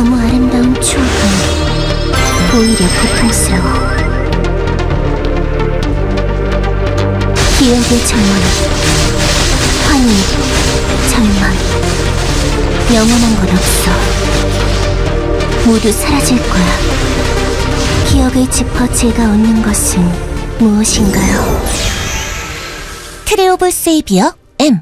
너무 아름다운 추억은 오히려 고통스러워. 기억의 전원 환희, 절망. 영원한 건 없어. 모두 사라질 거야. 기억의 지퍼 제가 얻는 것은 무엇인가요? 트레오볼 세이비어 M.